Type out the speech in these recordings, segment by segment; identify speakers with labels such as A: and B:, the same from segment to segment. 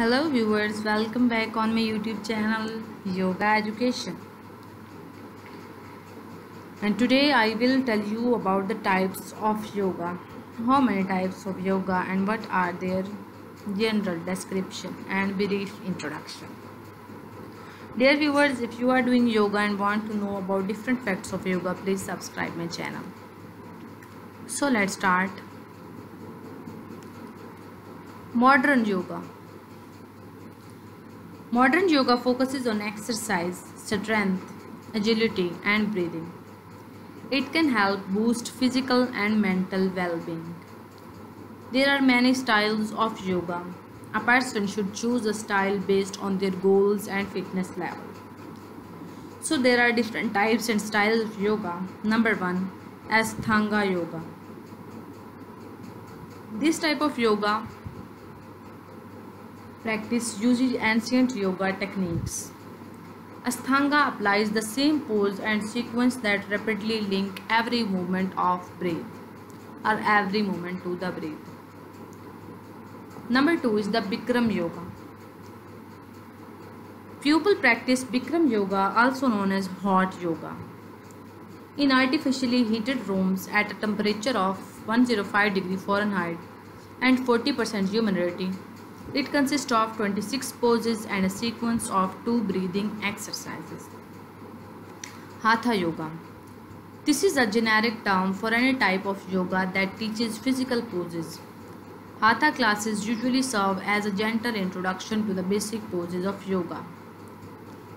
A: Hello viewers, welcome back on my YouTube channel Yoga Education. And today I will tell you about the types of yoga. How many types of yoga and what are their general description and brief introduction. Dear viewers, if you are doing yoga and want to know about different facts of yoga, please subscribe my channel. So let's start. Modern yoga Modern yoga focuses on exercise, strength, agility, and breathing. It can help boost physical and mental well being. There are many styles of yoga. A person should choose a style based on their goals and fitness level. So, there are different types and styles of yoga. Number one, Ashtanga yoga. This type of yoga practice usually ancient yoga techniques. Ashtanga applies the same pose and sequence that rapidly link every movement of breath or every movement to the breath. Number 2 is the Bikram yoga. People practice Bikram yoga also known as hot yoga in artificially heated rooms at a temperature of 105 degree Fahrenheit and 40% humidity it consists of 26 poses and a sequence of two breathing exercises. Hatha Yoga This is a generic term for any type of yoga that teaches physical poses. Hatha classes usually serve as a gentle introduction to the basic poses of yoga.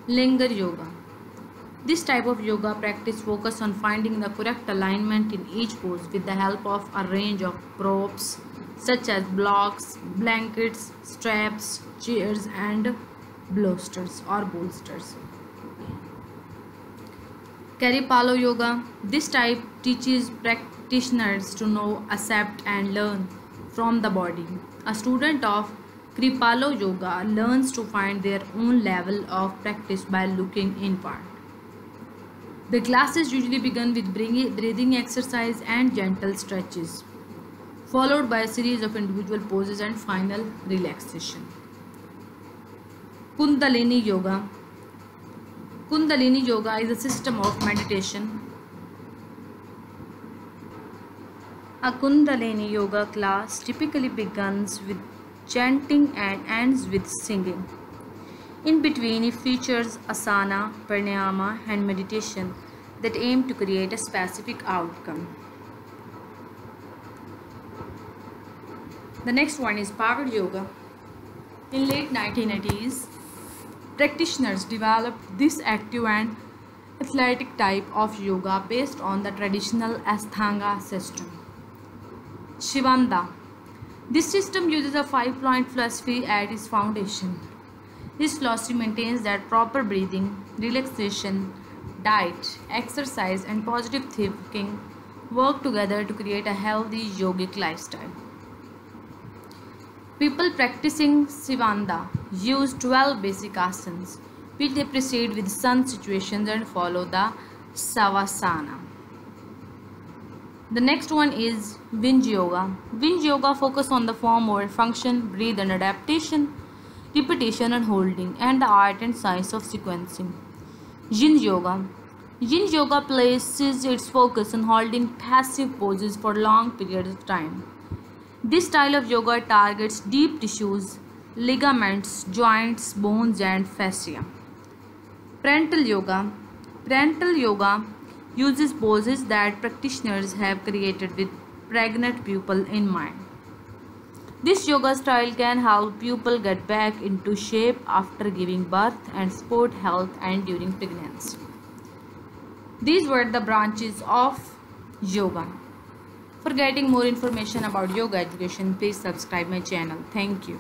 A: Iyengar Yoga This type of yoga practice focuses on finding the correct alignment in each pose with the help of a range of props, such as blocks, blankets, straps, chairs and bolsters or bolsters. Kripalu Yoga. This type teaches practitioners to know, accept and learn from the body. A student of Kripalu Yoga learns to find their own level of practice by looking inward. The classes usually begin with breathing exercise and gentle stretches followed by a series of individual poses and final relaxation. Kundalini Yoga Kundalini Yoga is a system of meditation. A Kundalini Yoga class typically begins with chanting and ends with singing. In between, it features asana, pranayama, and meditation that aim to create a specific outcome. The next one is power yoga. In late 1980s, practitioners developed this active and athletic type of yoga based on the traditional Ashtanga system. Shivananda. This system uses a five-point philosophy at its foundation. This philosophy maintains that proper breathing, relaxation, diet, exercise and positive thinking work together to create a healthy yogic lifestyle. People practicing Shivananda use 12 basic asanas, which they precede with sun salutations and follow the Savasana. The next one is Vinyasa Yoga. Vinyasa Yoga focus on the form over function, breathe and adaptation, repetition and holding, and the art and science of sequencing. Yin Yoga. Yin Yoga places its focus on holding passive poses for long periods of time. This style of yoga targets deep tissues, ligaments, joints, bones and fascia. Prenatal yoga. Prenatal yoga uses poses that practitioners have created with pregnant pupil in mind. This yoga style can help people get back into shape after giving birth and support health and during pregnancy. These were the branches of yoga. For getting more information about yoga education, please subscribe my channel. Thank you.